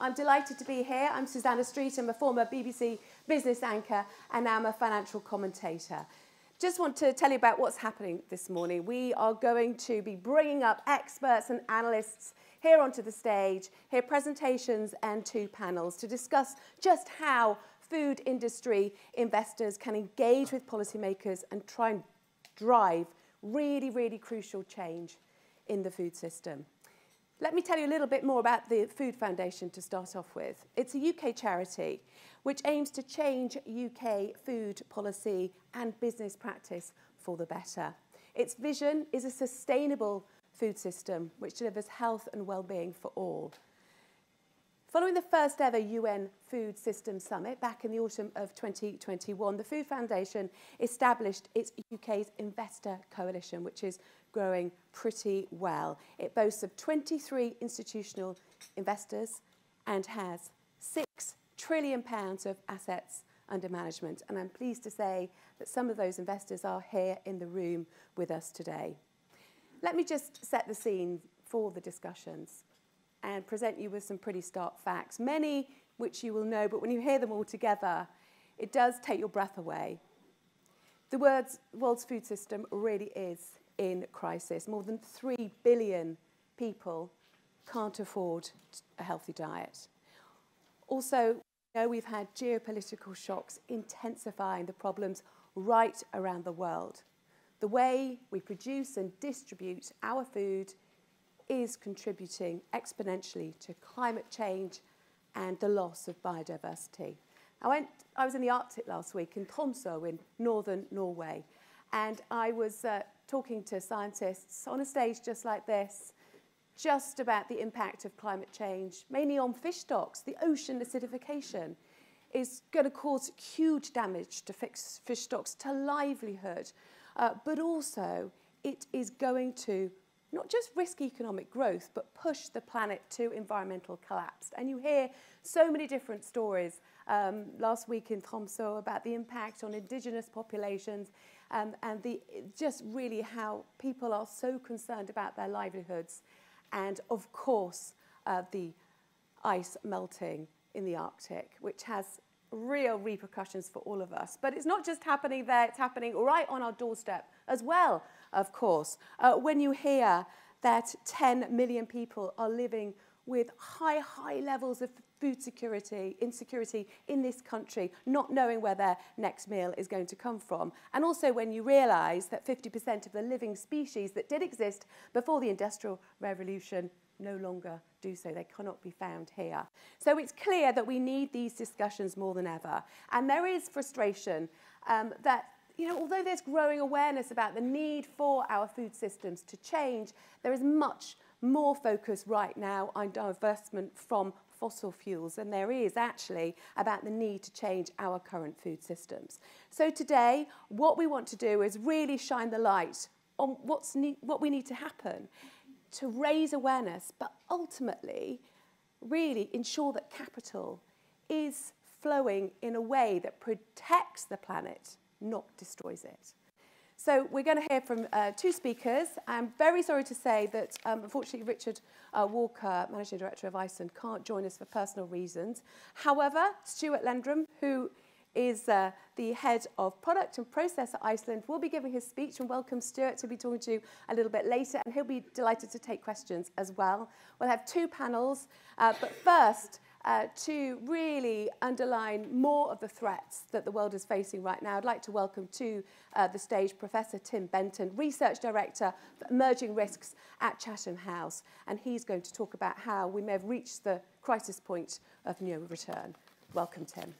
I'm delighted to be here. I'm Susannah Streeter. I'm a former BBC business anchor and now I'm a financial commentator. Just want to tell you about what's happening this morning. We are going to be bringing up experts and analysts here onto the stage, hear presentations and two panels to discuss just how food industry investors can engage with policymakers and try and drive really, really crucial change in the food system. Let me tell you a little bit more about the Food Foundation to start off with. It's a UK charity which aims to change UK food policy and business practice for the better. Its vision is a sustainable food system which delivers health and well-being for all. Following the first ever UN Food Systems Summit back in the autumn of 2021, the Food Foundation established its UK's Investor Coalition, which is growing pretty well. It boasts of 23 institutional investors and has six trillion pounds of assets under management. And I'm pleased to say that some of those investors are here in the room with us today. Let me just set the scene for the discussions and present you with some pretty stark facts, many which you will know, but when you hear them all together, it does take your breath away. The world's food system really is in crisis. More than 3 billion people can't afford a healthy diet. Also, know, we've had geopolitical shocks intensifying the problems right around the world. The way we produce and distribute our food is contributing exponentially to climate change and the loss of biodiversity. I, went, I was in the Arctic last week in Tromsø in northern Norway, and I was uh, talking to scientists on a stage just like this, just about the impact of climate change, mainly on fish stocks. The ocean acidification is going to cause huge damage to fish stocks, to livelihood, uh, but also it is going to not just risk economic growth, but push the planet to environmental collapse. And you hear so many different stories um, last week in Tromsø about the impact on indigenous populations um, and the, just really how people are so concerned about their livelihoods. And of course, uh, the ice melting in the Arctic, which has real repercussions for all of us. But it's not just happening there, it's happening right on our doorstep as well of course. Uh, when you hear that 10 million people are living with high, high levels of food security, insecurity in this country, not knowing where their next meal is going to come from. And also when you realise that 50% of the living species that did exist before the Industrial Revolution no longer do so. They cannot be found here. So it's clear that we need these discussions more than ever. And there is frustration um, that you know, although there's growing awareness about the need for our food systems to change, there is much more focus right now on divestment from fossil fuels than there is actually about the need to change our current food systems. So today, what we want to do is really shine the light on what's what we need to happen to raise awareness, but ultimately, really ensure that capital is flowing in a way that protects the planet not destroys it. So we're going to hear from uh, two speakers. I'm very sorry to say that, um, unfortunately, Richard uh, Walker, Managing Director of Iceland, can't join us for personal reasons. However, Stuart Lendrum, who is uh, the head of product and process at Iceland, will be giving his speech and welcome Stuart to be talking to you a little bit later and he'll be delighted to take questions as well. We'll have two panels, uh, but first, uh, to really underline more of the threats that the world is facing right now. I'd like to welcome to uh, the stage Professor Tim Benton, Research Director for Emerging Risks at Chatham House, and he's going to talk about how we may have reached the crisis point of no return. Welcome, Tim.